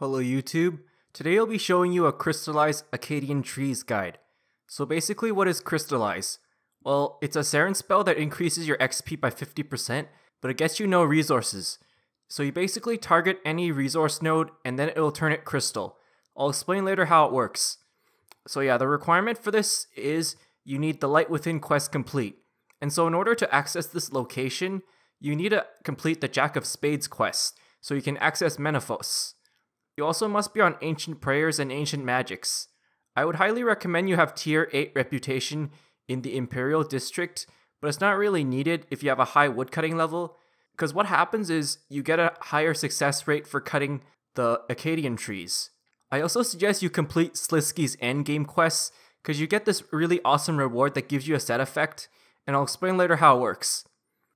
Hello YouTube. Today I'll be showing you a crystallized Acadian trees guide. So basically what is crystallize? Well, it's a Seren spell that increases your XP by 50%, but it gets you no resources. So you basically target any resource node and then it'll turn it crystal. I'll explain later how it works. So yeah, the requirement for this is you need the Light Within quest complete. And so in order to access this location, you need to complete the Jack of Spades quest, so you can access Menaphos. You also must be on Ancient Prayers and Ancient Magics. I would highly recommend you have tier 8 reputation in the Imperial District, but it's not really needed if you have a high woodcutting level, because what happens is you get a higher success rate for cutting the Acadian trees. I also suggest you complete Sliske's endgame quests, because you get this really awesome reward that gives you a set effect, and I'll explain later how it works.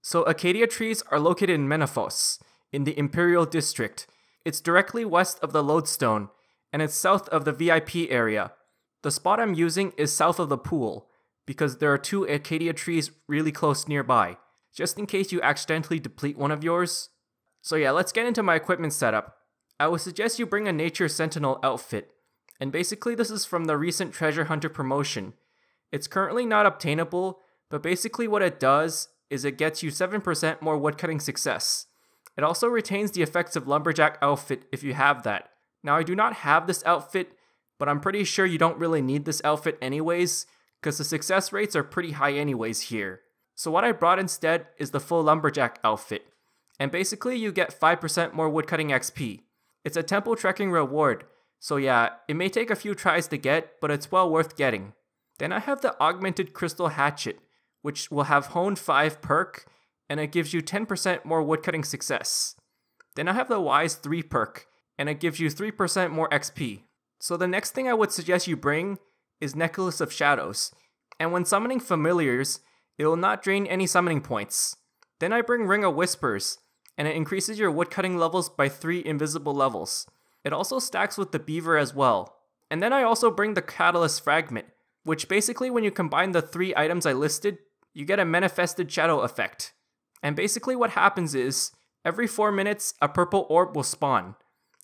So Acadia trees are located in Menaphos, in the Imperial District, it's directly west of the lodestone, and it's south of the VIP area. The spot I'm using is south of the pool, because there are two Acadia trees really close nearby, just in case you accidentally deplete one of yours. So yeah, let's get into my equipment setup. I would suggest you bring a Nature Sentinel outfit, and basically this is from the recent Treasure Hunter promotion. It's currently not obtainable, but basically what it does is it gets you 7% more woodcutting success. It also retains the effects of Lumberjack outfit if you have that. Now I do not have this outfit, but I'm pretty sure you don't really need this outfit anyways, because the success rates are pretty high anyways here. So what I brought instead is the full Lumberjack outfit. And basically you get 5% more woodcutting XP. It's a temple trekking reward, so yeah, it may take a few tries to get, but it's well worth getting. Then I have the Augmented Crystal Hatchet, which will have Hone 5 perk and it gives you 10% more woodcutting success. Then I have the Wise 3 perk, and it gives you 3% more XP. So the next thing I would suggest you bring is Necklace of Shadows, and when summoning familiars, it will not drain any summoning points. Then I bring Ring of Whispers, and it increases your woodcutting levels by 3 invisible levels. It also stacks with the Beaver as well. And then I also bring the Catalyst Fragment, which basically when you combine the 3 items I listed, you get a manifested shadow effect. And basically what happens is, every 4 minutes, a purple orb will spawn.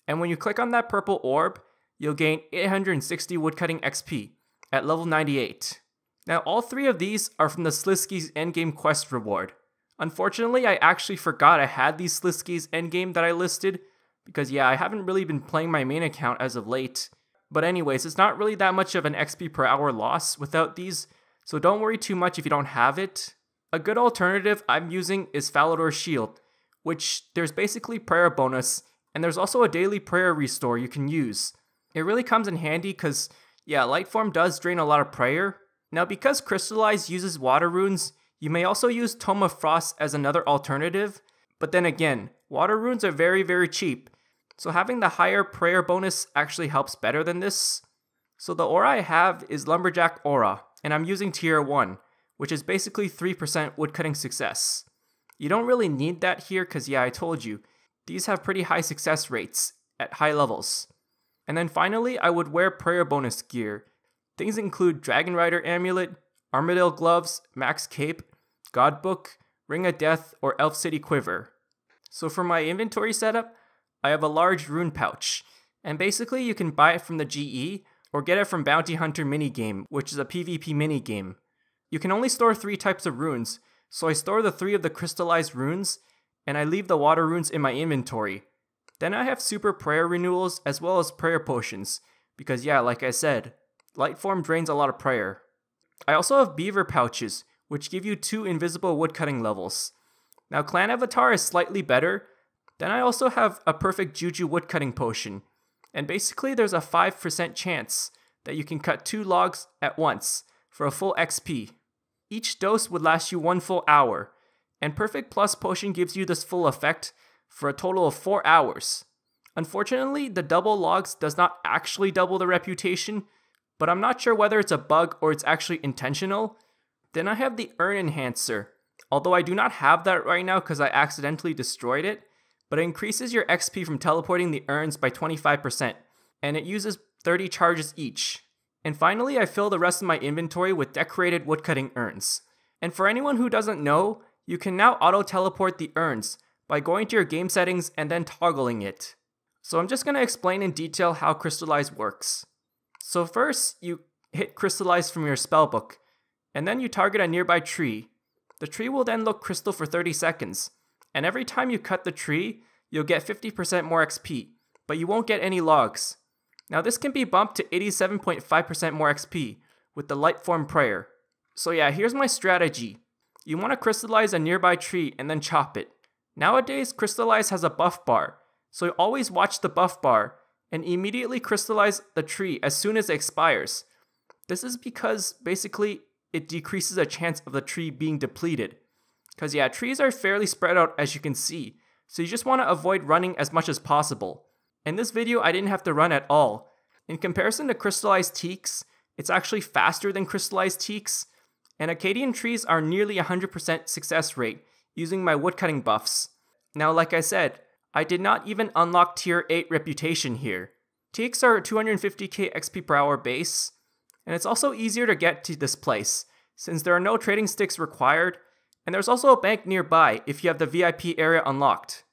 And when you click on that purple orb, you'll gain 860 woodcutting XP at level 98. Now all three of these are from the Sliske's endgame quest reward. Unfortunately, I actually forgot I had these Sliske's endgame that I listed, because yeah, I haven't really been playing my main account as of late. But anyways, it's not really that much of an XP per hour loss without these, so don't worry too much if you don't have it. A good alternative I'm using is Falador's Shield, which there's basically prayer bonus, and there's also a daily prayer restore you can use. It really comes in handy because, yeah, Lightform does drain a lot of prayer. Now because Crystallize uses water runes, you may also use Tome of Frost as another alternative, but then again, water runes are very very cheap, so having the higher prayer bonus actually helps better than this. So the aura I have is Lumberjack Aura, and I'm using tier 1, which is basically 3% woodcutting success. You don't really need that here because yeah, I told you, these have pretty high success rates at high levels. And then finally, I would wear prayer bonus gear. Things include Dragon Rider Amulet, Armadyl Gloves, Max Cape, God Book, Ring of Death, or Elf City Quiver. So for my inventory setup, I have a large rune pouch, and basically you can buy it from the GE or get it from Bounty Hunter minigame, which is a PvP minigame. You can only store three types of runes, so I store the three of the crystallized runes, and I leave the water runes in my inventory. Then I have super prayer renewals as well as prayer potions, because yeah, like I said, light form drains a lot of prayer. I also have beaver pouches, which give you two invisible woodcutting levels. Now clan avatar is slightly better, then I also have a perfect juju woodcutting potion, and basically there's a 5% chance that you can cut two logs at once for a full XP. Each dose would last you one full hour, and Perfect Plus Potion gives you this full effect for a total of 4 hours. Unfortunately, the double logs does not actually double the reputation, but I'm not sure whether it's a bug or it's actually intentional. Then I have the Urn Enhancer, although I do not have that right now because I accidentally destroyed it, but it increases your XP from teleporting the urns by 25%, and it uses 30 charges each. And finally, I fill the rest of my inventory with decorated woodcutting urns. And for anyone who doesn't know, you can now auto-teleport the urns by going to your game settings and then toggling it. So I'm just going to explain in detail how Crystallize works. So first, you hit Crystallize from your spellbook, and then you target a nearby tree. The tree will then look crystal for 30 seconds, and every time you cut the tree, you'll get 50% more XP, but you won't get any logs. Now this can be bumped to 87.5% more XP with the Lightform Prayer. So yeah, here's my strategy. You want to crystallize a nearby tree and then chop it. Nowadays, Crystallize has a buff bar, so always watch the buff bar and immediately crystallize the tree as soon as it expires. This is because basically it decreases a chance of the tree being depleted. Because yeah, trees are fairly spread out as you can see, so you just want to avoid running as much as possible. In this video, I didn't have to run at all. In comparison to crystallized teaks, it's actually faster than crystallized teaks, and Acadian trees are nearly 100% success rate using my woodcutting buffs. Now, like I said, I did not even unlock tier 8 reputation here. Teaks are 250k XP per hour base, and it's also easier to get to this place, since there are no trading sticks required, and there's also a bank nearby if you have the VIP area unlocked.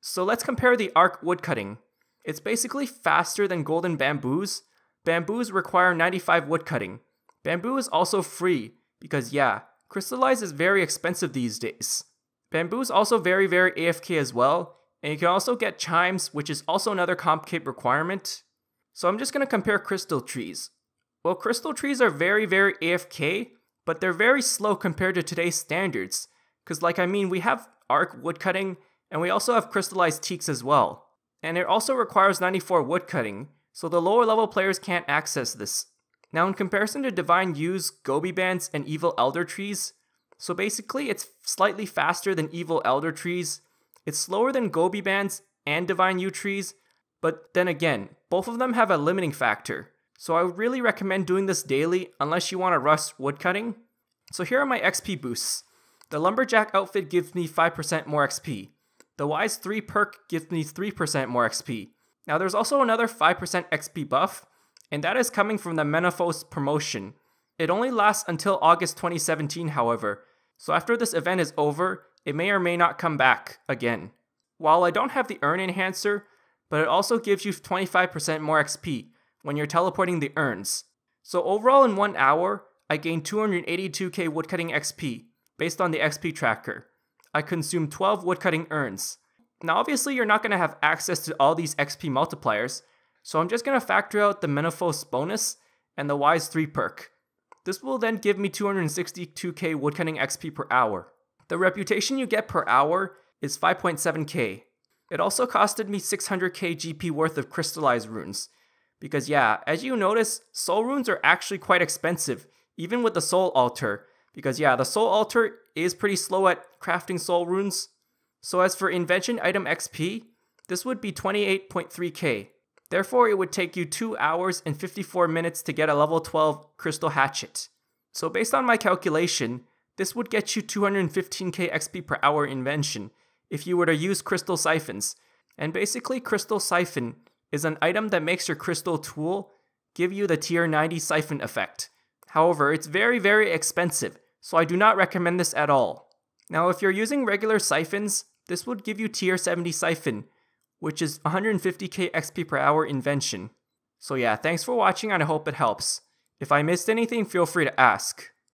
So let's compare the arc woodcutting. It's basically faster than golden bamboos. Bamboos require 95 woodcutting. Bamboo is also free, because yeah, crystallize is very expensive these days. Bamboo is also very very AFK as well, and you can also get chimes, which is also another comp cape requirement. So I'm just going to compare crystal trees. Well, crystal trees are very, very AFK, but they're very slow compared to today's standards. Because, like, I mean, we have arc woodcutting, and we also have crystallized teaks as well. And it also requires 94 woodcutting, so the lower level players can't access this. Now, in comparison to Divine Yews, Goebiebands, and Evil Elder Trees, so basically it's slightly faster than Evil Elder Trees, it's slower than Goebiebands and Divine Yew trees, but then again, both of them have a limiting factor. So I would really recommend doing this daily unless you want to rush woodcutting. So here are my XP boosts. The Lumberjack outfit gives me 5% more XP. The Wise 3 perk gives me 3% more XP. Now there's also another 5% XP buff, and that is coming from the Menaphos promotion. It only lasts until August 2017 however, so after this event is over, it may or may not come back again. While I don't have the urn enhancer, but it also gives you 25% more XP when you're teleporting the urns. So overall in one hour, I gained 282k woodcutting XP based on the XP tracker. I consumed 12 woodcutting urns. Now obviously you're not going to have access to all these XP multipliers, so I'm just going to factor out the Menaphos bonus and the Wise 3 perk. This will then give me 262k woodcutting XP per hour. The reputation you get per hour is 5.7k. It also costed me 600k GP worth of crystallized runes. Because yeah, as you notice, soul runes are actually quite expensive, even with the soul altar. Because yeah, the soul altar is pretty slow at crafting soul runes. So as for invention item XP, this would be 28.3k. Therefore, it would take you 2 hours and 54 minutes to get a level 12 crystal hatchet. So based on my calculation, this would get you 215k XP per hour invention if you were to use crystal siphons. And basically, crystal siphon is an item that makes your crystal tool give you the tier 90 siphon effect. However, it's very, very expensive, so I do not recommend this at all. Now, if you're using regular siphons, this would give you tier 70 siphon, which is 150k XP per hour invention. So yeah, thanks for watching and I hope it helps. If I missed anything, feel free to ask.